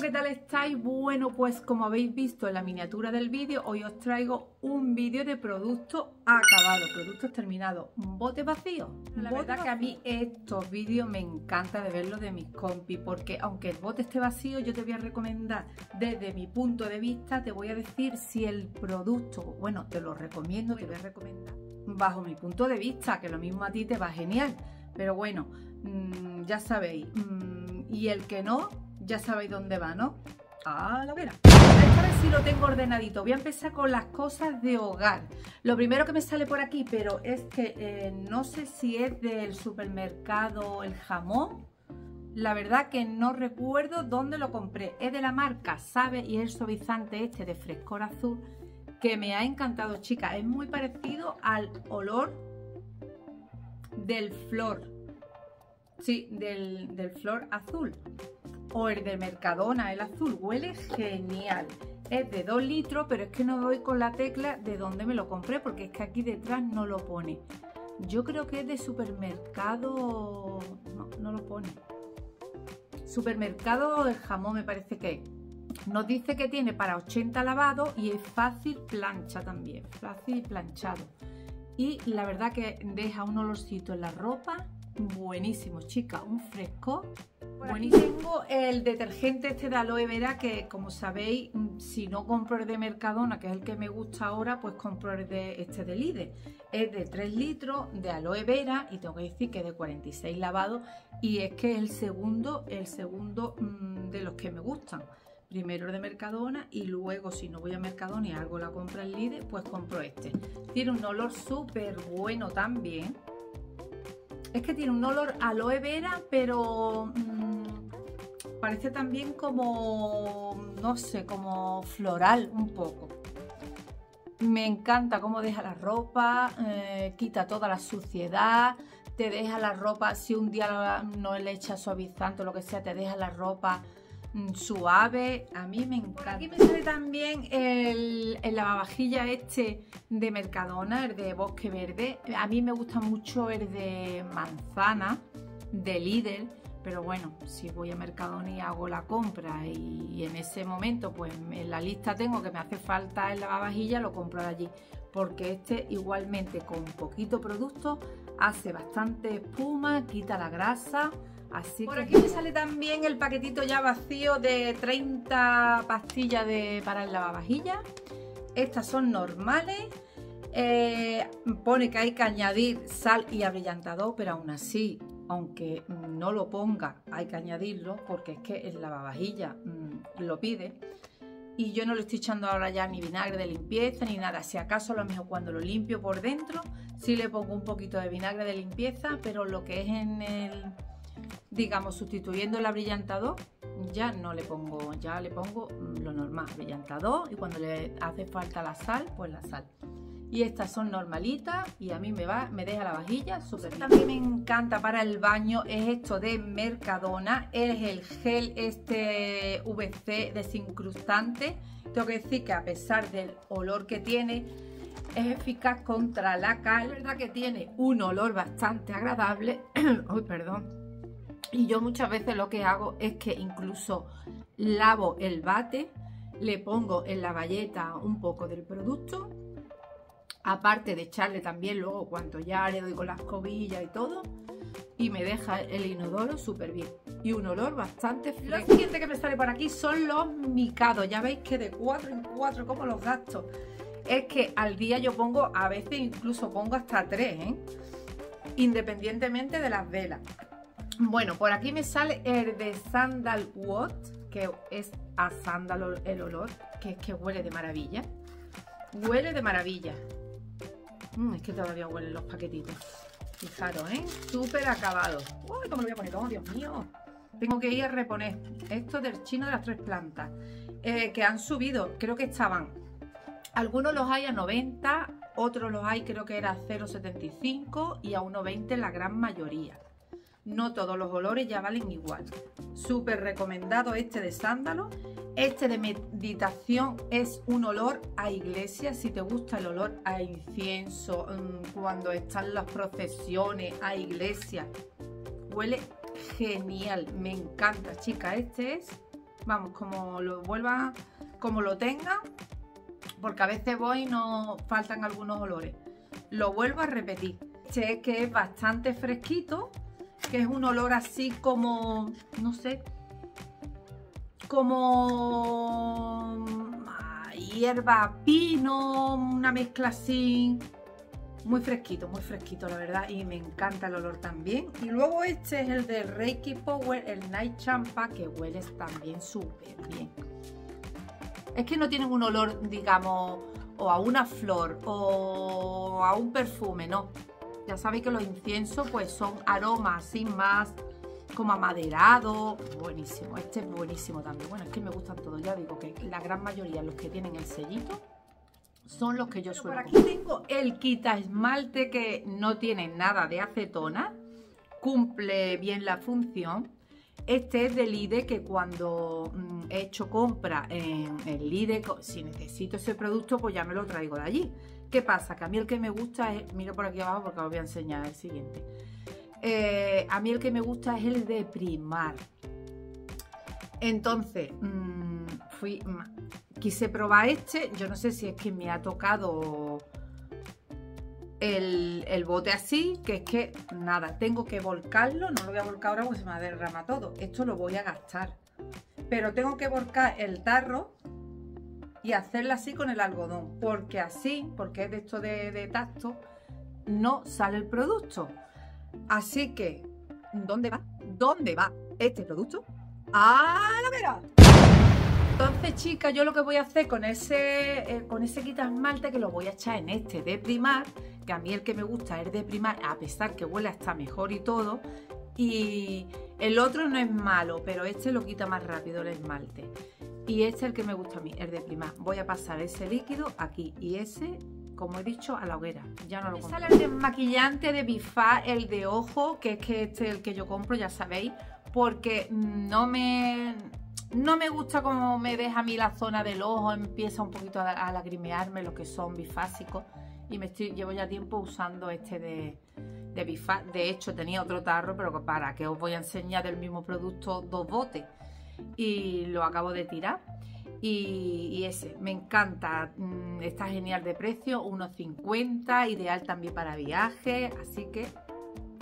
¿qué tal estáis? Bueno, pues como habéis visto en la miniatura del vídeo, hoy os traigo un vídeo de productos acabados, productos terminados, bote vacío. La verdad que a mí estos vídeos me encanta de verlos de mis compis, porque aunque el bote esté vacío, yo te voy a recomendar desde mi punto de vista, te voy a decir si el producto, bueno, te lo recomiendo, te voy a recomendar bajo mi punto de vista, que lo mismo a ti te va genial. Pero bueno, mmm, ya sabéis, mmm, y el que no, ya sabéis dónde va, ¿no? A la hoguera. Esta vez sí lo tengo ordenadito. Voy a empezar con las cosas de hogar. Lo primero que me sale por aquí, pero es que eh, no sé si es del supermercado el jamón. La verdad que no recuerdo dónde lo compré. Es de la marca Sabe y es el suavizante este de frescor azul que me ha encantado, chicas. Es muy parecido al olor del flor. Sí, del flor azul o el de Mercadona, el azul, huele genial. Es de 2 litros, pero es que no doy con la tecla de dónde me lo compré, porque es que aquí detrás no lo pone. Yo creo que es de supermercado... No, no lo pone. Supermercado el jamón me parece que Nos dice que tiene para 80 lavados y es fácil plancha también, fácil planchado. Y la verdad que deja un olorcito en la ropa buenísimo, chica, un fresco buenísimo. Tengo el detergente este de aloe vera que, como sabéis, mm, si no compro el de Mercadona, que es el que me gusta ahora, pues compro el de este de Lidl. Es de 3 litros de aloe vera y tengo que decir que es de 46 lavados y es que es el segundo, el segundo mmm, de los que me gustan. Primero el de Mercadona y luego si no voy a Mercadona y hago la compra en Lidl, pues compro este. Tiene un olor súper bueno también es que tiene un olor aloe vera, pero mmm, parece también como, no sé, como floral un poco. Me encanta cómo deja la ropa, eh, quita toda la suciedad, te deja la ropa, si un día no le echas suavizante o lo que sea, te deja la ropa Mm, suave, a mí me encanta. aquí me sale también el, el, lavavajilla este de Mercadona, el de Bosque Verde. A mí me gusta mucho el de manzana, de Lidl, pero bueno, si voy a Mercadona y hago la compra y en ese momento pues en la lista tengo que me hace falta el lavavajilla, lo compro de allí. Porque este igualmente con poquito producto hace bastante espuma, quita la grasa, Así Por aquí me sale también el paquetito ya vacío de 30 pastillas de, para el lavavajillas. Estas son normales. Eh, pone que hay que añadir sal y abrillantador, pero aún así, aunque no lo ponga, hay que añadirlo porque es que el lavavajilla mmm, lo pide. Y yo no le estoy echando ahora ya ni vinagre de limpieza ni nada. Si acaso a lo mejor cuando lo limpio por dentro, sí le pongo un poquito de vinagre de limpieza, pero lo que es en el digamos, sustituyendo el abrillantador, ya no le pongo, ya le pongo mm, lo normal, brillantador, y cuando le hace falta la sal, pues la sal. Y estas son normalitas y a mí me va, me deja la vajilla súper También me encanta para el baño es esto de Mercadona, es el gel este VC desincrustante. Tengo que decir que a pesar del olor que tiene, es eficaz contra la cal. Es verdad que tiene un olor bastante agradable. Uy, perdón y yo muchas veces lo que hago es que incluso lavo el bate, le pongo en la valleta un poco del producto, aparte de echarle también luego cuando ya le doy con las cobillas y todo, y me deja el inodoro súper bien. Y un olor bastante fresco. Lo siguiente que me sale por aquí son los micados. Ya veis que de 4 en 4 como los gastos. Es que al día yo pongo, a veces incluso pongo hasta 3, ¿eh? independientemente de las velas. Bueno, por aquí me sale el de Sandalwood, que es a sándalo el olor, que es que huele de maravilla. Huele de maravilla. Mm, es que todavía huelen los paquetitos. Fijaros, ¿eh? Súper acabado. Uy, ¿cómo lo voy a poner? Oh, Dios mío. Tengo que ir a reponer. Esto del chino de las tres plantas. Eh, que han subido. Creo que estaban. Algunos los hay a 90, otros los hay creo que era 0,75 y a 1,20 la gran mayoría. No todos los olores ya valen igual. Súper recomendado este de sándalo. Este de meditación es un olor a iglesia. Si te gusta el olor a incienso, mm, cuando están las procesiones, a iglesia. Huele genial. Me encanta, chica. Este es vamos, como lo vuelva, como lo tenga, porque a veces voy y no faltan algunos olores. Lo vuelvo a repetir. Este que es bastante fresquito, que es un olor así como, no sé, como hierba pino, una mezcla así, muy fresquito, muy fresquito la verdad y me encanta el olor también. Y luego este es el de Reiki Power, el Night Champa, que huele también súper bien. Es que no tienen un olor, digamos, o a una flor o a un perfume, no. Ya sabéis que los inciensos pues son aromas sin más como amaderado, buenísimo, este es buenísimo también, bueno, es que me gustan todos, ya digo que la gran mayoría, los que tienen el sellito, son los que yo suelo Por aquí tengo el quita esmalte que no tiene nada de acetona, cumple bien la función, este es de Lide que cuando mm, he hecho compra en el Lide, si necesito ese producto, pues ya me lo traigo de allí. ¿Qué pasa? Que a mí el que me gusta es, miro por aquí abajo porque os voy a enseñar el siguiente. Eh, a mí el que me gusta es el de primar. Entonces, mm, fui, quise probar este. Yo no sé si es que me ha tocado el, bote así, que es que nada, tengo que volcarlo. No lo voy a volcar ahora porque se me derrama todo. Esto lo voy a gastar. Pero tengo que volcar el tarro y hacerlo así con el algodón. Porque así, porque es de esto de, de tacto, no sale el producto. Así que, ¿dónde va? ¿Dónde va este producto? ¡A la vera! Entonces, chicas, yo lo que voy a hacer con ese, eh, con ese quita esmalte, que lo voy a echar en este de primar, que a mí el que me gusta es de primar, a pesar que huele hasta mejor y todo. Y el otro no es malo, pero este lo quita más rápido el esmalte. Y este es el que me gusta a mí, el de primar. Voy a pasar ese líquido aquí y ese como he dicho, a la hoguera. Ya no lo compro. Sale el desmaquillante de Bifa, el de ojo, que es que este es el que yo compro, ya sabéis, porque no me, no me gusta como me deja a mí la zona del ojo, empieza un poquito a, lagrimearme lo que son bifásicos. Y me estoy, llevo ya tiempo usando este de, de Bifa. De hecho, tenía otro tarro, pero para que os voy a enseñar del mismo producto dos botes. Y lo acabo de tirar. Y, ese, me encanta, mm, está genial de precio, 1,50, ideal también para viajes, así que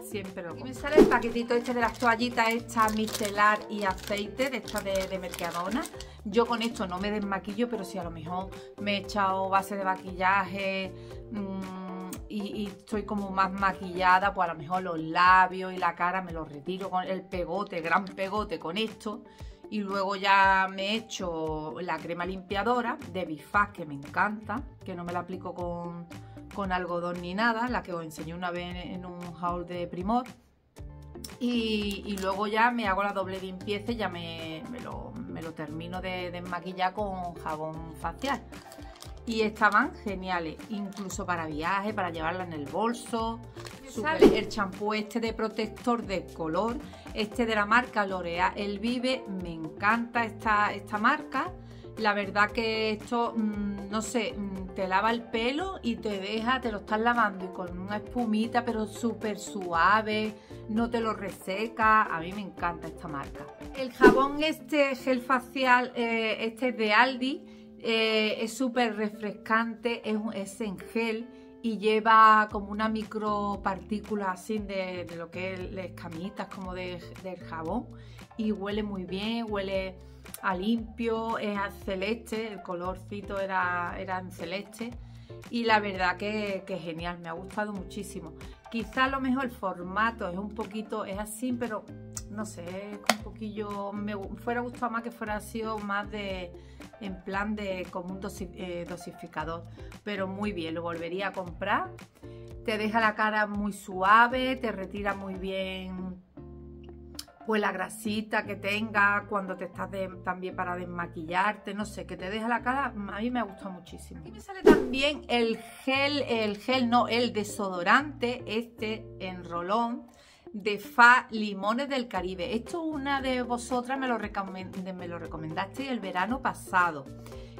siempre lo compro. Y me sale el paquetito este de las toallitas, esta micelar y aceite, de esta de, Mercadona. Yo con esto no me desmaquillo, pero si a lo mejor me he echado base de maquillaje mm, y, y, estoy como más maquillada, pues a lo mejor los labios y la cara me los retiro con el pegote, gran pegote con esto y luego ya me he hecho la crema limpiadora de Bifaz que me encanta, que no me la aplico con, algodón ni nada, la que os enseñé una vez en un haul de Primor. Y, luego ya me hago la doble limpieza y ya me, lo, termino de desmaquillar con jabón facial. Y estaban geniales, incluso para viaje, para llevarla en el bolso. El champú este de protector de color, este de la marca L'Oreal El Vive, me encanta esta, esta marca. La verdad que esto, mm, no sé, mm, te lava el pelo y te deja, te lo estás lavando y con una espumita pero súper suave, no te lo reseca. A mí me encanta esta marca. El jabón este gel facial, eh, este es de Aldi, eh, es súper refrescante, es, es en gel y lleva como una micropartícula así de, lo que es las camitas como de, del jabón. Y huele muy bien, huele a limpio, es a celeste, el colorcito era, era en celeste y la verdad que, que genial, me ha gustado muchísimo. Quizá a lo mejor el formato es un poquito, es así, pero no sé, es un poquillo, me fuera gustado más que fuera sido más de, en plan de como un eh, dosificador, pero muy bien, lo volvería a comprar. Te deja la cara muy suave, te retira muy bien pues la grasita que tenga cuando te estás también para desmaquillarte, no sé, que te deja la cara, a mí me ha gustado muchísimo. Y me sale también el gel, el gel no, el desodorante, este en rolón de Fa Limones del Caribe. Esto una de vosotras me lo, me lo recomendaste el verano pasado.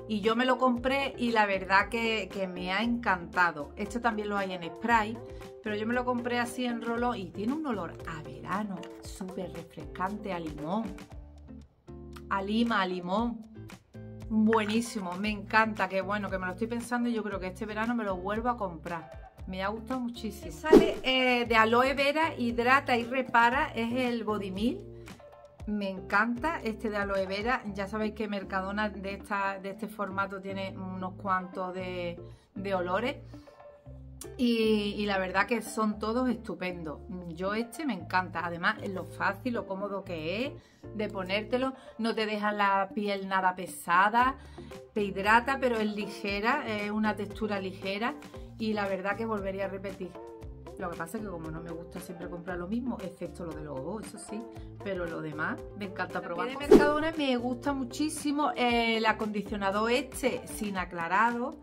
Y yo me lo compré y la verdad que, me ha encantado. Esto también lo hay en spray pero yo me lo compré así en rolo y tiene un olor a verano, súper refrescante, a limón. a lima, a limón. Buenísimo, me encanta, que bueno, que me lo estoy pensando y yo creo que este verano me lo vuelvo a comprar. Me ha gustado muchísimo. Sale eh, de aloe vera, hidrata y repara, es el Body Meal. Me encanta este de aloe vera. Ya sabéis que Mercadona de, esta, de este formato tiene unos cuantos de, de olores. Y, la verdad que son todos estupendos. Yo este me encanta. Además, lo fácil, lo cómodo que es de ponértelo. No te deja la piel nada pesada. Te hidrata, pero es ligera. Es una textura ligera. Y la verdad que volvería a repetir. Lo que pasa es que como no me gusta siempre comprar lo mismo, excepto lo de los eso sí, pero lo demás me encanta probar. De Mercadona me gusta muchísimo el acondicionador este sin aclarado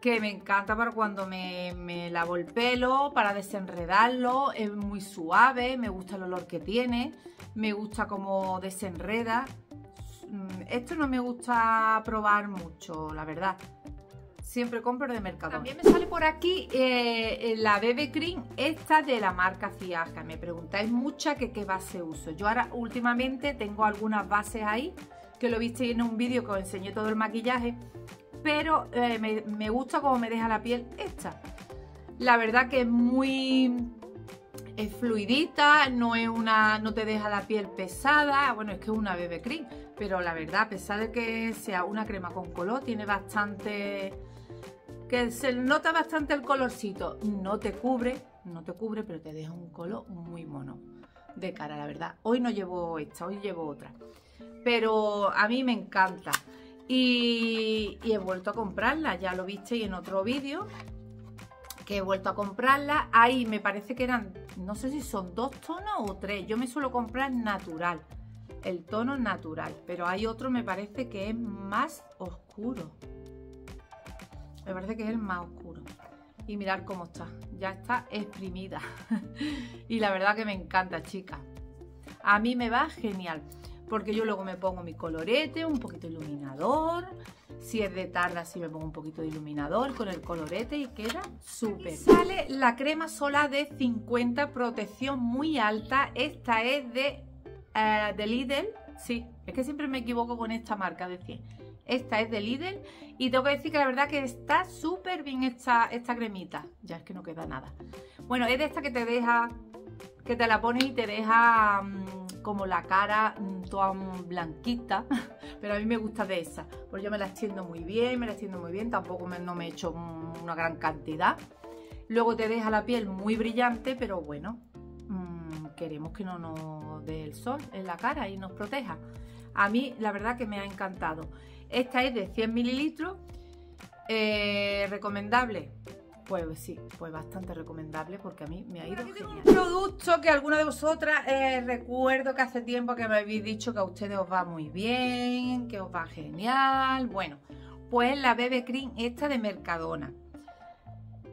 que me encanta para cuando me, lavo el pelo, para desenredarlo, es muy suave, me gusta el olor que tiene, me gusta cómo desenreda. Mm, esto no me gusta probar mucho, la verdad. Siempre compro de mercado. También me sale por aquí eh, la BB Cream, esta de la marca Ciaja. Me preguntáis mucha que qué base uso. Yo ahora últimamente tengo algunas bases ahí, que lo visteis en un vídeo que os enseñé todo el maquillaje pero eh, me, gusta cómo me deja la piel esta. La verdad que es muy es fluidita, no es una, no te deja la piel pesada, bueno, es que es una BB cream, pero la verdad, a pesar de que sea una crema con color, tiene bastante, que se nota bastante el colorcito, no te cubre, no te cubre, pero te deja un color muy mono de cara, la verdad. Hoy no llevo esta, hoy llevo otra, pero a mí me encanta. Y, he vuelto a comprarla, ya lo visteis en otro vídeo, que he vuelto a comprarla. Ahí me parece que eran, no sé si son dos tonos o tres. Yo me suelo comprar natural, el tono natural, pero hay otro me parece que es más oscuro. Me parece que es el más oscuro. Y mirar cómo está, ya está exprimida. y la verdad que me encanta, chicas. A mí me va genial porque yo luego me pongo mi colorete, un poquito de iluminador. Si es de tarde, así me pongo un poquito de iluminador con el colorete y queda súper. Sale la crema solar de 50, protección muy alta. Esta es de, uh, de Lidl. Sí, es que siempre me equivoco con esta marca de 100. Esta es de Lidl y tengo que decir que la verdad que está súper bien esta, esta cremita. Ya es que no queda nada. Bueno, es de esta que te deja, que te la pones y te deja... Mm, como la cara mm, toda blanquita, pero a mí me gusta de esa, porque yo me la extiendo muy bien, me la extiendo muy bien, tampoco me, no me he hecho una gran cantidad. Luego te deja la piel muy brillante, pero bueno, queremos que no nos dé el sol en la cara y nos proteja. A mí la verdad que me ha encantado. Esta es de 100 mililitros, eh, recomendable pues sí, pues bastante recomendable porque a mí me ha ido genial. Un producto que alguna de vosotras eh, recuerdo que hace tiempo que me habéis dicho que a ustedes os va muy bien, que os va genial. Bueno, pues la BB Cream esta de Mercadona.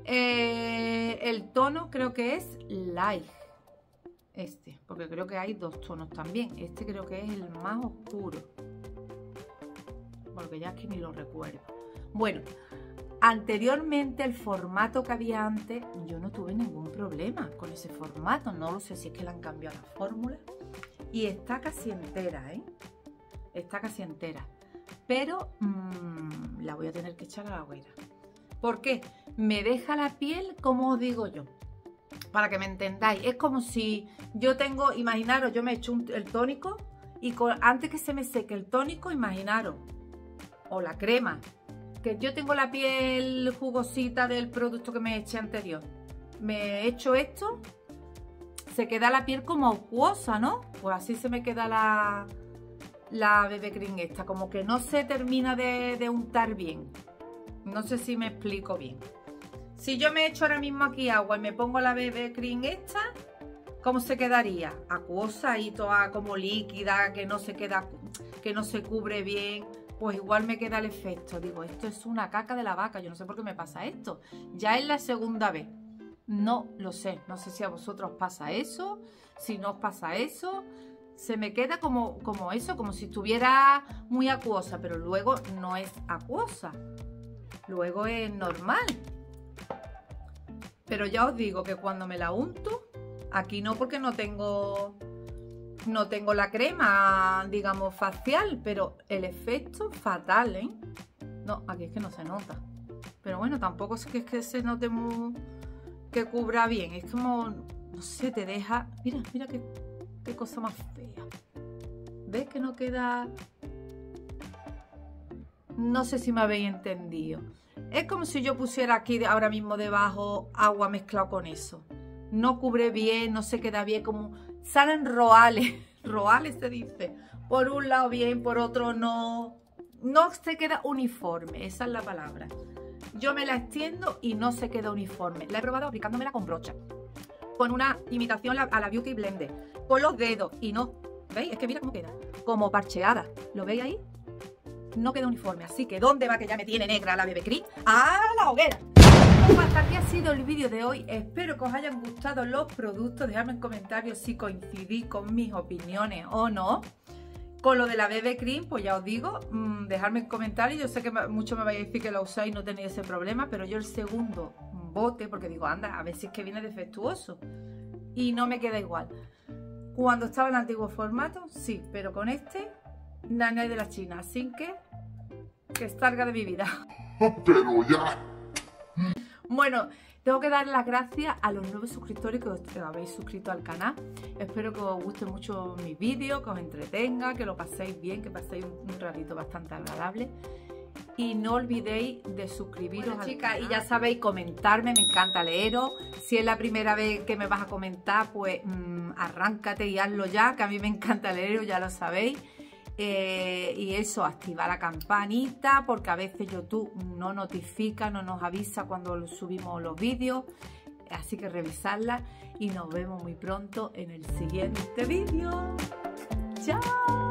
Eh, el tono creo que es Light. Este, porque creo que hay dos tonos también. Este creo que es el más oscuro. Porque ya es que ni lo recuerdo. Bueno, Anteriormente, el formato que había antes, yo no tuve ningún problema con ese formato. No lo sé si es que le han cambiado la fórmula. Y está casi entera, ¿eh? Está casi entera. Pero mmm, la voy a tener que echar a la hoguera. ¿Por qué? Me deja la piel, como os digo yo. Para que me entendáis. Es como si yo tengo, imaginaros, yo me echo el tónico y antes que se me seque el tónico, imaginaros. O la crema, que yo tengo la piel jugosita del producto que me eché anterior. Me he hecho esto, se queda la piel como acuosa, ¿no? Pues así se me queda la, la BB Cream esta, como que no se termina de, de untar bien. No sé si me explico bien. Si yo me echo ahora mismo aquí agua y me pongo la BB Cream esta, ¿cómo se quedaría? Acuosa y toda como líquida, que no se queda, que no se cubre bien pues igual me queda el efecto. Digo, esto es una caca de la vaca, yo no sé por qué me pasa esto. Ya es la segunda vez. No lo sé, no sé si a vosotros pasa eso, si no os pasa eso. Se me queda como, como eso, como si estuviera muy acuosa, pero luego no es acuosa. Luego es normal. Pero ya os digo que cuando me la unto, aquí no porque no tengo no tengo la crema, digamos, facial, pero el efecto fatal, ¿eh? No, aquí es que no se nota. Pero bueno, tampoco es que, es que se note muy... que cubra bien. Es como, no sé, te deja... Mira, mira qué, qué cosa más fea. ¿Ves que no queda...? No sé si me habéis entendido. Es como si yo pusiera aquí ahora mismo debajo agua mezclado con eso. No cubre bien, no se queda bien, como salen roales. Roales se dice. Por un lado bien, por otro no. No se queda uniforme, esa es la palabra. Yo me la extiendo y no se queda uniforme. La he probado aplicándomela con brocha. Con una imitación a la Beauty Blender. Con los dedos y no. ¿Veis? Es que mira cómo queda. Como parcheada. ¿Lo veis ahí? no queda uniforme. Así que, ¿dónde va que ya me tiene negra la bebé Cris? ¡A la hoguera! Pues hasta aquí ha sido el vídeo de hoy. Espero que os hayan gustado los productos. Dejadme en comentarios si coincidís con mis opiniones o no. Con lo de la BB Cream, pues ya os digo, mmm, dejadme en comentarios. Yo sé que muchos me vais a decir que la usáis y no tenéis ese problema, pero yo el segundo bote, porque digo, anda, a ver si es que viene defectuoso. Y no me queda igual. Cuando estaba en el antiguo formato, sí, pero con este, nada de la China. Así que que salga de mi vida. Pero ya. Bueno, tengo que dar las gracias a los nuevos suscriptores que os habéis suscrito al canal. Espero que os guste mucho mis vídeos, que os entretenga, que lo paséis bien, que paséis un ratito bastante agradable. Y no olvidéis de suscribiros bueno, chicas, y ya sabéis, comentarme, me encanta leeros. Si es la primera vez que me vas a comentar, pues mmm, arráncate y hazlo ya, que a mí me encanta leeros, ya lo sabéis. Eh, y eso, activa la campanita porque a veces YouTube no notifica, no nos avisa cuando subimos los vídeos. Así que revisarla y nos vemos muy pronto en el siguiente vídeo. ¡Chao!